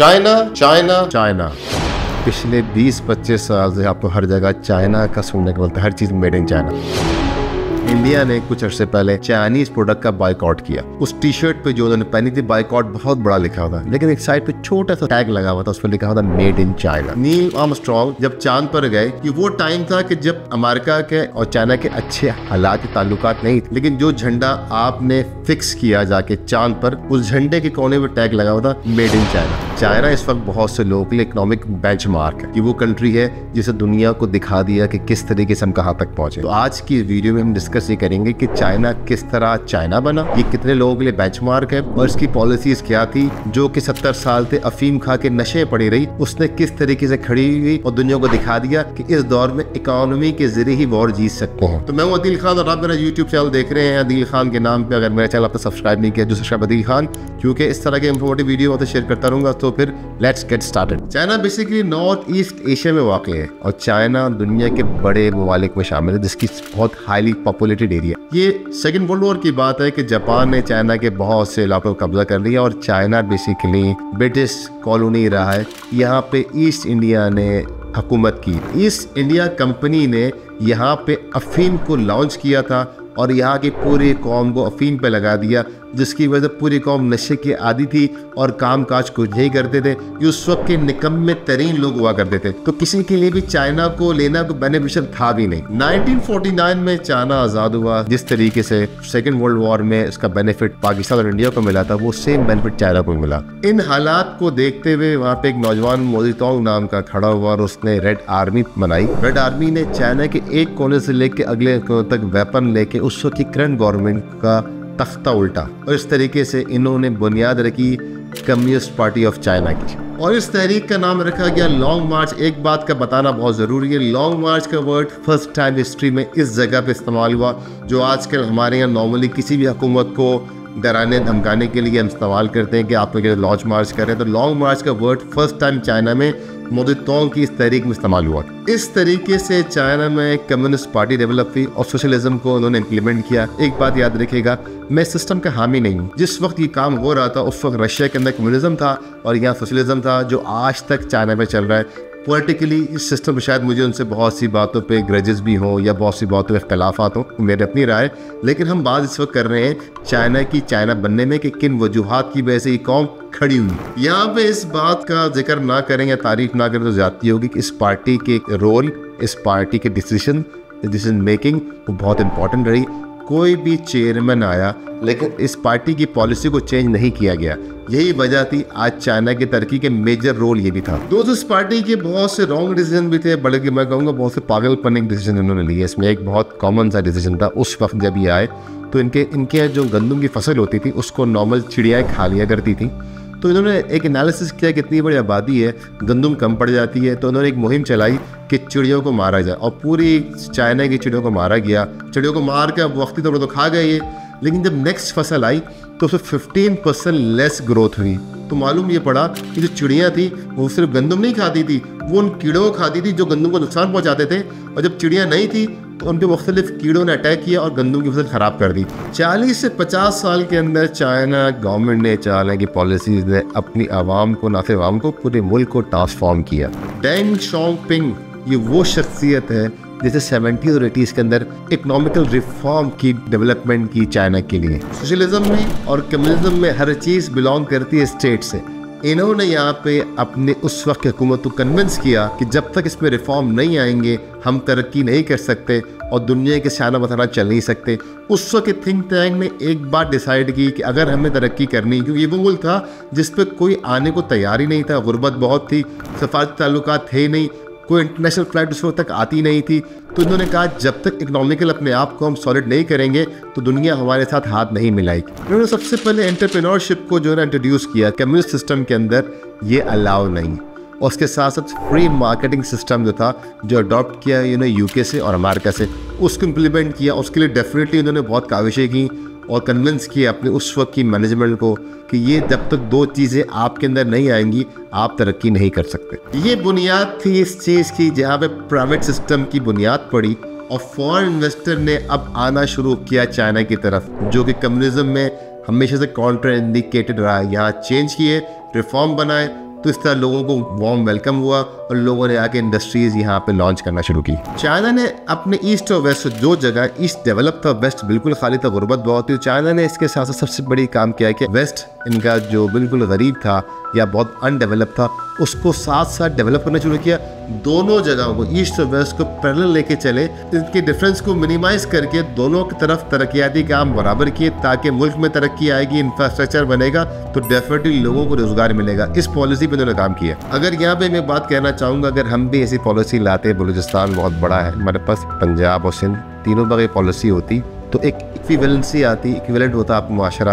China China China पिछले 20-25 साल से आपको हर जगह चाइना का सुनने को मिलता है, हर चीज़ मेड इन चाइना इंडिया ने कुछ अर्से पहले चाइनीज़ प्रोडक्ट का बाइकआउट किया। उस टी शर्ट पे जो उन्होंने पहनी थी बाइकआउट बहुत बड़ा लिखा हुआ था। लेकिन एक साइड पे छोटा सा टैग लगा हुआ था, उसमें लिखा हुआ था made in China Neil Armstrong जब चाँद पर गए, कि वो टाइम था कि जब अमेरिका के और चाइना के अच्छे हालात ताल्लुक नहीं थे, लेकिन जो झंडा आपने फिक्स किया जाके चाँद पर, उस झंडे के कोने पर टैग लगा हुआ था मेड इन चाइना चाइना इस वक्त बहुत से लोगों के लिए इकोनॉमिक बेंच है, कि वो कंट्री है जिसे दुनिया को दिखा दिया कि किस तरीके से हम कहाँ तक पहुँचे। तो आज की वीडियो में हम डिस्कस ये करेंगे कि चाइना किस तरह चाइना बना, ये कितने लोगों के लिए बेंचमार्क है, और इसकी पॉलिसीज़ क्या थी, जो कि सत्तर साल से अफीम खा के नशे पड़ी रही, उसने किस तरीके से खड़ी हुई और दुनिया को दिखा दिया कि इस दौर में इकोनॉमी के ज़रिए ही वॉर जीत सकते हैं। तो मैं हूँ अदिल खान और आप मेरा यूट्यूब चैनल देख रहे हैं। अदिल खान के नाम पे अगर मेरा चैनल आपने सब्सक्राइब नहीं किया जो सब्सक्राइब अदिल खान, क्योंकि इस तरह के इंफॉर्मेटिव वीडियो तो शेयर करता रहूँगा तो फिर let's get started China basically north east Asia में वाक़ है, और चाइना दुनिया के बड़े ममालिक में शामिल है, जिसकी बहुत हाईली पॉपुलेटेड एरिया ये सेकेंड वर्ल्ड वॉर की बात है कि जापान ने चाइना के बहुत से इलाकों कब्जा कर लिया और चाइना बेसिकली ब्रिटिश कॉलोनी रहा है। यहाँ पे ईस्ट इंडिया ने हकूमत की। ईस्ट इंडिया कंपनी ने यहाँ पे अफीम को लॉन्च किया था और यहाँ की पूरी कौम को अफीम पे लगा दिया। जिसकी वजह पूरी कौम नशे की आदि थी और काम काज कुछ नहीं करते थे ये उस वक्त के निकम्मे तरीन लोग हुआ करते थे। तो किसी के लिए भी चाइना को लेना को बेनिफिशियल था भी नहीं। 1949 में चाइना आज़ाद हुआ। जिस तरीके से सेकेंड वर्ल्ड वॉर में इसका बेनिफिट पाकिस्तान और इंडिया को मिला था, वो सेम बेनिफिट चाइना को मिला। इन हालात को देखते हुए वहाँ पे एक नौजवान मोदी तोंग नाम का खड़ा हुआ और उसने रेड आर्मी बनाई। रेड आर्मी ने चाइना के एक कोने से लेके अगले कोने तक वेपन लेके उस वक्त की करंट गवर्नमेंट का तख्ता उल्टा। और इस तरीके से इन्होंने बुनियाद रखी कम्युनिस्ट पार्टी ऑफ़ चाइना की। और इस तहरीक का नाम रखा गया लॉन्ग मार्च एक बात का बताना बहुत ज़रूरी है लॉन्ग मार्च का वर्ड फ़र्स्ट टाइम हिस्ट्री में इस जगह पे इस्तेमाल हुआ, जो आजकल हमारे यहाँ नॉर्मली किसी भी हुकूमत को डराने, धमकाने के लिए हम इस्तेमाल करते हैं कि आप लोग लॉन्च मार्च कर तो लॉन्ग मार्च का वर्ड फ़र्स्ट टाइम चाइना में मोदी तोंग की इस तहरीक में इस्तेमाल हुआ इस तरीके से चाइना में कम्युनिस्ट पार्टी डेवलप हुई और सोशलिज्म को उन्होंने इम्प्लीमेंट किया। एक बात याद रखेगा मैं सिस्टम का हामी नहीं हूँ। जिस वक्त ये काम हो रहा था, उस वक्त रशिया के अंदर कम्युनिज्म था और यहाँ सोशलिज्म था जो आज तक चाइना में चल रहा है। पोलिटिकली इस सिस्टम में शायद मुझे उनसे बहुत सी बातों पे ग्रजेस भी हों या बहुत सी बातों में इख्तलाफात हों, मेरी अपनी राय। लेकिन हम बात इस वक्त कर रहे हैं चाइना की चाइना बनने में कि किन वजूहत की वजह से ये कौम खड़ी हुई यहाँ पे इस बात का ज़िक्र ना करें या तारीफ़ ना करें तो ज्यादती होगी कि इस पार्टी के रोल इस पार्टी के डिसीज़न डिसीज़न मेकिंग वो बहुत इंपॉर्टेंट रही। कोई भी चेयरमैन आया, लेकिन इस पार्टी की पॉलिसी को चेंज नहीं किया गया। यही वजह थी आज चाइना की तरक्की के मेजर रोल ये भी था। दोस्तों इस पार्टी के बहुत से रॉन्ग डिसीज़न भी थे, बल्कि मैं कहूँगा बहुत से पागलपनिक डिसीज़न इन्होंने लिए। इसमें एक बहुत कॉमन सा डिसीज़न था, उस वक्त जब ये आए तो इनके इनके जो गंदम की फ़सल होती थी, उसको नॉर्मल चिड़ियाएँ खा लिया करती थी। तो इन्होंने एक एनालिसिस किया कि इतनी बड़ी आबादी है, गंदम कम पड़ जाती है तो उन्होंने एक मुहिम चलाई कि चिड़ियों को मारा जाए। और पूरी चाइना की चिड़ियों को मारा गया। चिड़ियों को मार के अब वक्ती तौर पर तो खा गए ये। लेकिन जब नेक्स्ट फ़सल आई तो उसमें फिफ्टीन परसेंट लेस ग्रोथ हुई। तो मालूम ये पड़ा कि जो चिड़ियाँ थी, वो सिर्फ़ गंदम नहीं खाती थी, वो उन कीड़ों को खाती थी जो गंदम को नुकसान पहुँचाते थे। और जब चिड़िया नहीं थी उनके मुख्तलिफ़ कीड़ों ने अटैक किया और गंदम की फ़सल ख़राब कर दी। 40 से 50 साल के अंदर चाइना गवर्नमेंट ने चाइना की पॉलिसीज़ ने अपनी आवाम को नाफे आवाम को, पूरे मुल्क को ट्रांसफॉर्म किया। डेंग शोंगपिंग ये वो शख्सियत है जैसे सेवेंटीज और एटीज़ के अंदर इकोनॉमिकल रिफॉर्म की डेवलपमेंट की चाइना के लिए। सोशलिज्म में और कम्युनिज्म में हर चीज़ बिलोंग करती है स्टेट से। इन्होंने यहाँ पे अपने उस वक्त की हुकूमत को कन्विंस किया कि जब तक इसमें रिफॉर्म नहीं आएँगे, हम तरक्की नहीं कर सकते और दुनिया के शाना बताना चल नहीं सकते। उस वक्त थिंक टैंक ने एक बात डिसाइड की कि अगर हमें तरक्की करनी, क्योंकि ये वो मुल्क था जिस पर कोई आने को तैयार ही नहीं था, गुर्बत बहुत थी, सफारती ताल्लुक थे नहीं, कोई इंटरनेशनल फ़्लाइट उस वक्त तक आती नहीं थी। तो इन्होंने कहा, जब तक इकोनॉमिकल अपने आप को हम सॉलिड नहीं करेंगे तो दुनिया हमारे साथ हाथ नहीं मिलाएगी। इन्होंने सबसे पहले एंटरप्रेन्योरशिप को जो है इंट्रोड्यूस किया कम्युनिस्ट सिस्टम के अंदर ये अलाउ नहीं। और उसके साथ साथ फ्री मार्केटिंग सिस्टम जो था, जो अडॉप्ट किया इन्होंने यूके से और अमेरिका से, उसको इम्प्लीमेंट किया, उसके लिए डेफिनेटली उन्होंने बहुत काविशें की। और कन्विंस किया अपने उस वक्त की मैनेजमेंट को कि ये जब तक दो चीज़ें आपके अंदर नहीं आएँगी, आप तरक्की नहीं कर सकते। ये बुनियाद थी इस चीज़ की जहाँ पे प्राइवेट सिस्टम की बुनियाद पड़ी और फॉरेन इन्वेस्टर ने अब आना शुरू किया चाइना की तरफ़, जो कि कम्युनिज्म में हमेशा से कॉन्ट्रा इंडिकेटेड रहा है यहाँ चेंज किए रिफॉर्म बनाए तो इस तरह लोगों को वार्म वेलकम हुआ और लोगों ने आके इंडस्ट्रीज़ यहाँ पे लॉन्च करना शुरू की। चाइना ने अपने ईस्ट और वेस्ट जो जगह ईस्ट डेवलप था वेस्ट बिल्कुल खाली था, गुर्बत बहुत थी। चाइना ने इसके साथ साथ सबसे बड़ी काम किया कि वेस्ट इनका जो बिल्कुल गरीब था या बहुत अनडेवलप था उसको साथ साथ डेवलप करना शुरू किया। दोनों जगहों को ईस्ट और वेस्ट को पैरेलल लेके चले। इनके डिफरेंस को मिनिमाइज करके दोनों की तरफ़ तरक्याती काम बराबर किए ताकि मुल्क में तरक्की आएगी इंफ्रास्ट्रक्चर बनेगा तो डेफिनेटली लोगों को रोज़गार मिलेगा। इस पॉलिसी पे उन्होंने काम किया। अगर यहाँ पे मैं बात कहना चाहूँगा, अगर हम भी ऐसी पॉलिसी लाते बलूचिस्तान बहुत बड़ा है, हमारे पास पंजाब और सिंध तीनों पर पॉलिसी होती तो एक इक्विवेलेंसी आती इक्विवेलेंट होता आपका माशरा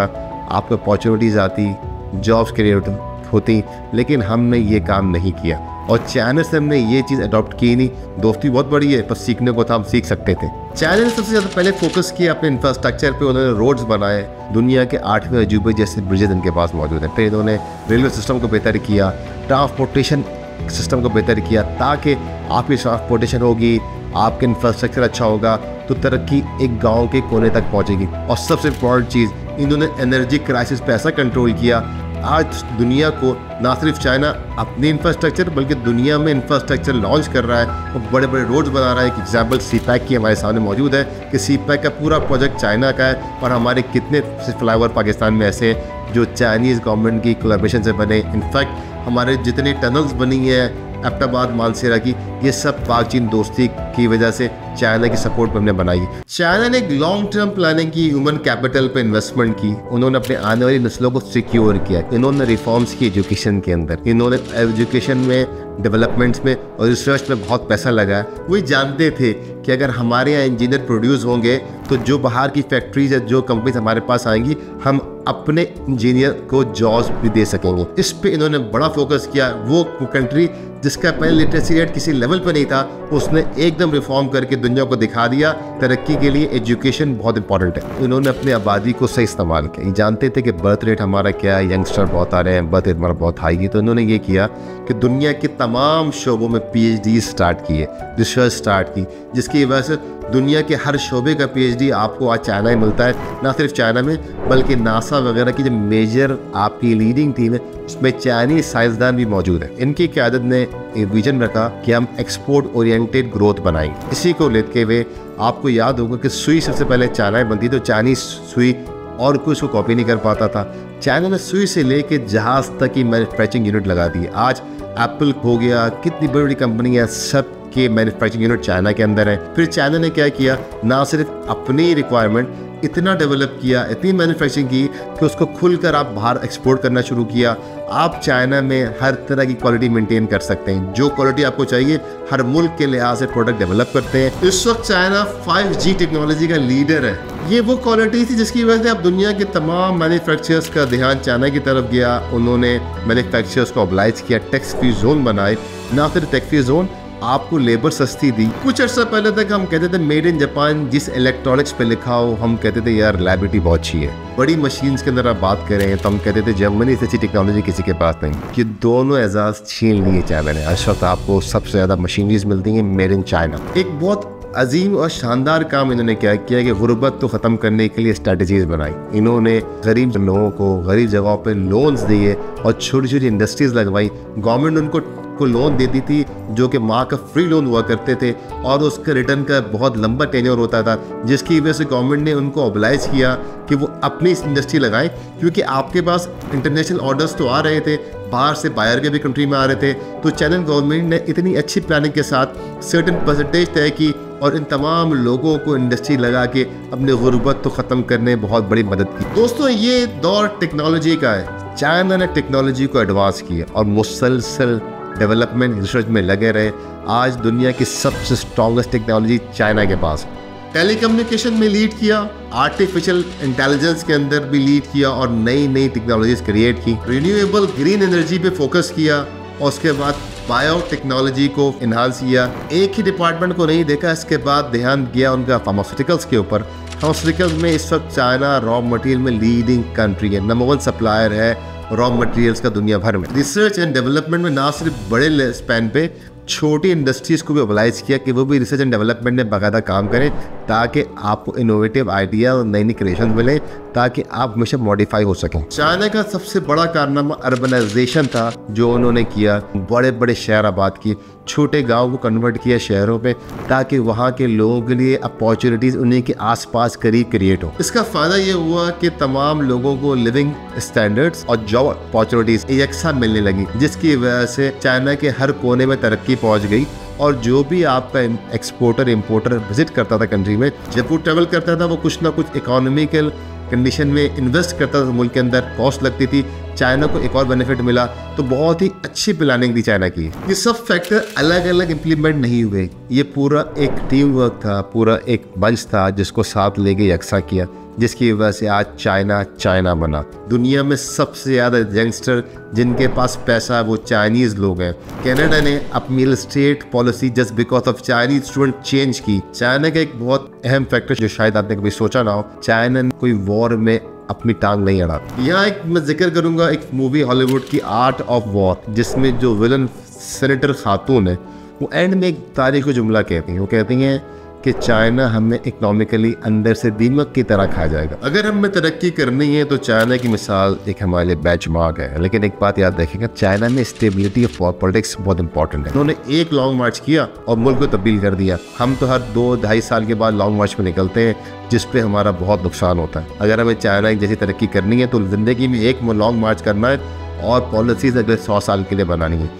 आपको अपॉर्चुनिटीज़ आती जॉब्स क्रिएट होती, लेकिन हमने ये काम नहीं किया। और चैनल से हमने ये चीज़ अडॉप्ट की नहीं। दोस्ती बहुत बड़ी है, पर सीखने को तो हम सीख सकते थे। चैनल सबसे ज़्यादा पहले फोकस किया अपने इंफ्रास्ट्रक्चर पे, उन्होंने रोड्स बनाए। दुनिया के आठवें अजूबे जैसे ब्रिजेज इनके पास मौजूद हैं। फिर इन्होंने रेलवे सिस्टम को बेहतर किया ट्रांसपोर्टेशन सिस्टम को बेहतर किया, ताकि आपकी ट्रांसपोर्टेशन होगी, आपके इंफ्रास्ट्रक्चर अच्छा होगा तो तरक्की एक गाँव के कोने तक पहुंचेगी। और सबसे इम्पोर्टेंट चीज़, इन्होंने एनर्जी क्राइसिस पे ऐसा कंट्रोल किया आज दुनिया को ना सिर्फ़ चाइना अपने इंफ्रास्ट्रक्चर बल्कि दुनिया में इंफ्रास्ट्रक्चर लॉन्च कर रहा है और बड़े बड़े रोड्स बना रहा है। एक एग्ज़ाम्पल सी पैक की हमारे सामने मौजूद है कि सी पैक का पूरा प्रोजेक्ट चाइना का है और हमारे कितने फ्लाईओवर पाकिस्तान में ऐसे हैं जो चाइनीज़ गवर्नमेंट की कोलेब्रेशन से बने। इनफैक्ट हमारे जितने टनल्स बनी हैं एबटाबाद मालसेरा की ये सब पाक चीन दोस्ती की वजह से चाइना की सपोर्ट पर हमने बनाई। चाइना ने एक लॉन्ग टर्म प्लानिंग की ह्यूमन कैपिटल पे इन्वेस्टमेंट की। उन्होंने अपने आने वाली नस्लों को सिक्योर किया। इन्होंने रिफॉर्म्स की एजुकेशन के अंदर। इन्होंने एजुकेशन में डेवलपमेंट्स में और रिसर्च में बहुत पैसा लगाया। वही जानते थे कि अगर हमारे यहाँ इंजीनियर प्रोड्यूस होंगे तो जो बाहर की फैक्ट्रीज या जो कंपनीज़ हमारे पास आएँगी, हम अपने इंजीनियर को जॉब्स भी दे सकेंगे। इस पे इन्होंने बड़ा फोकस किया। वो कंट्री जिसका पहले लिटरेसी रेट किसी लेवल पर नहीं था, उसने एकदम रिफॉर्म करके दुनिया को दिखा दिया। तरक्की के लिए एजुकेशन बहुत इंपॉर्टेंट है। इन्होंने अपनी आबादी को सही इस्तेमाल किया। ये जानते थे कि बर्थ रेट हमारा क्या है यंगस्टर बहुत आ रहे हैं बर्थ रेट हमारा बहुत हाई है। तो इन्होंने ये किया कि दुनिया के तमाम शोबों में पीएचडी स्टार्ट किए रिसर्च स्टार्ट की, जिसकी वजह से दुनिया के हर शोबे का पीएचडी आपको आज चाइना में मिलता है। ना सिर्फ़ चाइना में, बल्कि नासा वगैरह की जो मेजर आपकी लीडिंग टीम है, उसमें चाइनीज़ साइंसदान भी मौजूद है। इनकी क्यादत ने विजन रखा कि हम एक्सपोर्ट ओरिएंटेड ग्रोथ बनाएँगे। इसी को लेते हुए आपको याद होगा कि सुई सबसे पहले चाइना में बनती तो चाइनीज़ सुई और कोई उसको कॉपी नहीं कर पाता था। चाइना ने सुई से लेके जहाज़ तक की मैन्युफैक्चरिंग यूनिट लगा दी आज एप्पल हो गया, कितनी बड़ी बड़ी कंपनी है, सब के मैन्युफैक्चरिंग यूनिट चाइना के अंदर है। फिर चाइना ने क्या किया? ना सिर्फ़ अपनी रिक्वायरमेंट इतना डेवलप किया, इतनी मैन्युफैक्चरिंग की कि उसको खुलकर आप बाहर एक्सपोर्ट करना शुरू किया। आप चाइना में हर तरह की क्वालिटी मेंटेन कर सकते हैं। जो क्वालिटी आपको चाहिए, हर मुल्क के लिहाज से प्रोडक्ट डेवलप करते हैं। इस वक्त चाइना 5G टेक्नोलॉजी का लीडर है। ये वो क्वालिटी थी जिसकी वजह से अब दुनिया के तमाम मैन्युफैक्चरर्स का ध्यान चाइना की तरफ़ गया। उन्होंने मैन्युफैक्चरर्स को ऑब्लाइज किया टैक्स फ्री जोन बनाए। ना सिर्फ़ टैक्स फ्री जोन आपको लेबर सस्ती दी। कुछ अर्सा पहले तक हम कहते थे मेड इन जापान जिस इलेक्ट्रॉनिक्स पे लिखा हो, हम कहते थे, यार लाइबिलिटी बहुत अच्छी है। बड़ी मशीन के अंदर आप बात करें तो हम कहते थे जर्मनी से अच्छी टेक्नोलॉजी किसी के पास नहीं। कि दोनों एजाज छीन लिए चाइना ने। इस वक्त आपको सबसे ज़्यादा मशीनरीज मिलती हैं मेड इन चाइना एक बहुत अजीम और शानदार काम इन्होंने क्या किया कि गुर्बत तो ख़त्म करने के लिए स्ट्रेटजीज बनाई। इन्होंने गरीब लोगों को, गरीब जगहों पे लोन्स दिए और छोटी छोटी इंडस्ट्रीज़ लगवाई। गवर्नमेंट उनको को लोन देती थी, जो कि माँ का फ्री लोन हुआ करते थे, और उसके रिटर्न का बहुत लंबा टेन्योर होता था, जिसकी वजह से गवर्नमेंट ने उनको ऑबलाइज किया कि वो अपनी इंडस्ट्री लगाएँ, क्योंकि आपके पास इंटरनेशनल ऑर्डर्स तो आ रहे थे, बाहर से बाहर के भी कंट्री में आ रहे थे तो चाइना गवर्नमेंट ने इतनी अच्छी प्लानिंग के साथ सर्टन परसेंटेज तय की, और इन तमाम लोगों को इंडस्ट्री लगा के अपने गुर्बत को ख़त्म करने में बहुत बड़ी मदद की। दोस्तों, ये दौर टेक्नोलॉजी का है। चाइना ने टेक्नोलॉजी को एडवांस किया और मुसलसल डेवलपमेंट रिसर्च में लगे रहे। आज दुनिया की सबसे स्ट्रॉन्गेस्ट टेक्नोलॉजी चाइना के पास। टेलीकम्युनिकेशन में लीड किया आर्टिफिशियल इंटेलिजेंस के अंदर भी लीड किया और नई नई टेक्नोलॉजीज़ क्रिएट की। रिन्यूएबल ग्रीन एनर्जी पे फोकस किया और उसके बाद बायो टेक्नोलॉजी को इन्हांस किया। एक ही डिपार्टमेंट को नहीं देखा, इसके बाद ध्यान दिया उनका फार्मास्यूटिकल्स के ऊपर। फार्मास्यूटिकल्स में इस वक्त चाइना रॉ मटेरियल में लीडिंग कंट्री है। नंबर वन सप्लायर है। रॉ मटेरियल्स का दुनिया भर में। रिसर्च एंड डेवलपमेंट में ना सिर्फ़ बड़े स्पैन पे, छोटी इंडस्ट्रीज़ को भी मोबालाइज़ किया कि वो भी रिसर्च एंड डेवलपमेंट में बाकायदा काम करें, ताकि आपको इनोवेटिव आइडिया और नई नई क्रिएशन मिले ताकि आप हमेशा मॉडिफाई हो सकें। चाइना का सबसे बड़ा कारनामा अर्बनाइजेशन था, जो उन्होंने किया। बड़े बड़े शहर आबाद किए, छोटे गाँव को कन्वर्ट किया शहरों पे, ताकि वहाँ के लोगों के लिए अपॉर्चुनिटीज़ उन्हीं के आसपास करीब क्रिएट हो। इसका फ़ायदा ये हुआ कि तमाम लोगों को लिविंग स्टैंडर्ड्स और जॉब अपॉर्चुनिटीज़ एक साथ मिलने लगी, जिसकी वजह से चाइना के हर कोने में तरक्की पहुँच गई और जो भी आपका एक्सपोर्टर इम्पोर्टर विज़िट करता था कंट्री में, जब वो ट्रेवल करता था, वो कुछ ना कुछ इकोनॉमिकल कंडीशन में इन्वेस्ट करता था मुल्क के अंदर कॉस्ट लगती थी। चाइना को एक और बेनिफिट मिला। तो बहुत ही अच्छी प्लानिंग थी चाइना की। ये सब फैक्टर अलग अलग इम्प्लीमेंट नहीं हुए। ये पूरा एक टीम वर्क था, पूरा एक बंच था जिसको साथ लेके यकसा किया। जिसकी वजह से आज चाइना चाइना बना। दुनिया में सबसे ज़्यादा यंगस्टर जिनके पास पैसा वो चाइनीज़ लोग हैं। कनाडा ने अपनी state policy just because of Chinese student change की। चाइना का एक बहुत अहम फैक्टर जो शायद आपने कभी सोचा ना हो, चाइना ने कोई वॉर में अपनी टांग नहीं अड़ा। यहाँ एक मैं ज़िक्र करूँगा एक मूवी हॉलीवुड की आर्ट ऑफ़ वॉर जिसमें जो विलन सेनेटर खातून है, वो एंड में एक तारीख को जुमला कहती हैं। वो कहती हैं कि चाइना हमें इकोनॉमिकली अंदर से दीमक की तरह खा जाएगा। अगर हमें तरक्की करनी है तो चाइना की मिसाल एक हमारे लिए बैच है। लेकिन एक बात याद रखेगा चाइना में स्टेबिलिटी ऑफ़ पॉलिटिक्स बहुत इंपॉर्टेंट है। उन्होंने एक लॉन्ग मार्च किया और मुल्क को तब्दील कर दिया। हम तो हर दो, ढाई साल के बाद लॉन्ग मार्च में निकलते हैं, जिस पे हमारा बहुत नुकसान होता है। अगर हमें चाइना जैसी तरक्की करनी है तो ज़िंदगी में एक लॉन्ग मार्च करना है और पॉलिसीज़ अगले सौ साल के लिए बनानी है।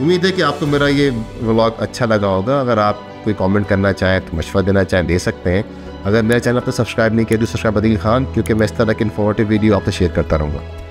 उम्मीद है कि आपको मेरा ये व्लॉग अच्छा लगा होगा। अगर आप कोई कमेंट करना चाहें तो मशवरा देना चाहें, दे सकते हैं। अगर मेरा चैनल आपने सब्सक्राइब नहीं किया तो सब्सक्राइब अदील खान, क्योंकि मैं इस तरह की इन्फॉर्मेटिव वीडियो आपसे शेयर करता रहूँगा।